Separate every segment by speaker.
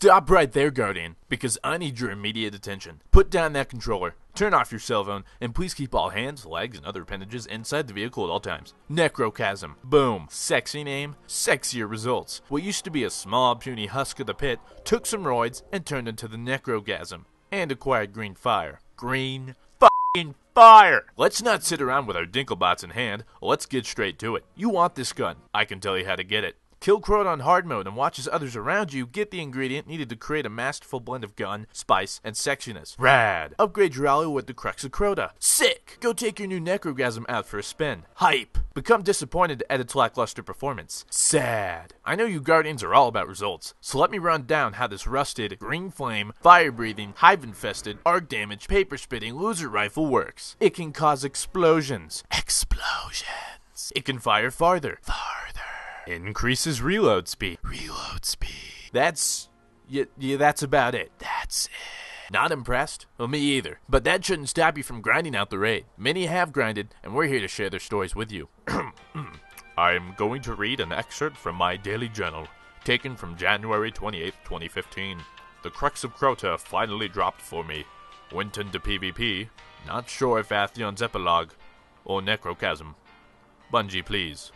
Speaker 1: Stop right there, Guardian, because I need your immediate attention. Put down that controller, turn off your cell phone, and please keep all hands, legs, and other appendages inside the vehicle at all times. Necrochasm. Boom. Sexy name, sexier results. What used to be a small, puny husk of the pit took some roids and turned into the Necrogasm, and acquired green fire. Green fucking fire! Let's not sit around with our Dinklebots in hand. Let's get straight to it. You want this gun. I can tell you how to get it. Kill Crota on hard mode and watch as others around you get the ingredient needed to create a masterful blend of gun, spice, and sexiness. Rad! Upgrade your ally with the Crux of Crota. Sick! Go take your new Necrogasm out for a spin. Hype! Become disappointed at its lackluster performance. Sad! I know you Guardians are all about results, so let me run down how this rusted, green flame, fire breathing, hive infested, arc damage, paper spitting loser rifle works. It can cause explosions. Explosions! It can fire farther. Farther increases reload speed. Reload speed. That's yeah, yeah, that's about it. That's it. Not impressed? Well, me either. But that shouldn't stop you from grinding out the raid. Many have grinded, and we're here to share their stories with you. I'm going to read an excerpt from my daily journal, taken from January 28, 2015. The Crux of Crota finally dropped for me. Went into PvP. Not sure if Atheon's epilogue or Necrochasm. Bungie, please.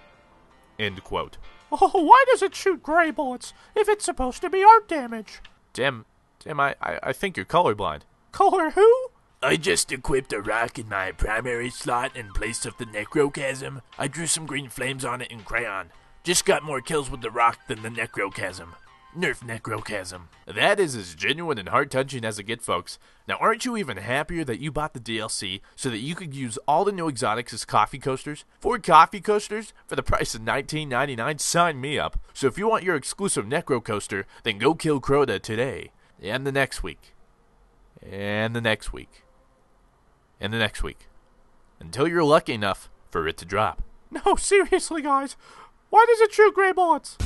Speaker 1: End quote.
Speaker 2: Oh, why does it shoot gray bullets if it's supposed to be arc damage?
Speaker 1: Tim, Tim, I, I, I think you're colorblind.
Speaker 2: Color who?
Speaker 3: I just equipped a rock in my primary slot in place of the Necrochasm. I drew some green flames on it in crayon. Just got more kills with the rock than the Necrochasm. Nerf Necrochasm.
Speaker 1: That is as genuine and heart touching as it gets, folks. Now, aren't you even happier that you bought the DLC so that you could use all the new exotics as coffee coasters? Four coffee coasters for the price of $19.99? Sign me up. So if you want your exclusive Necro coaster, then go kill Crota today. And the next week. And the next week. And the next week. Until you're lucky enough for it to drop.
Speaker 2: No, seriously, guys. Why does it shoot gray bullets?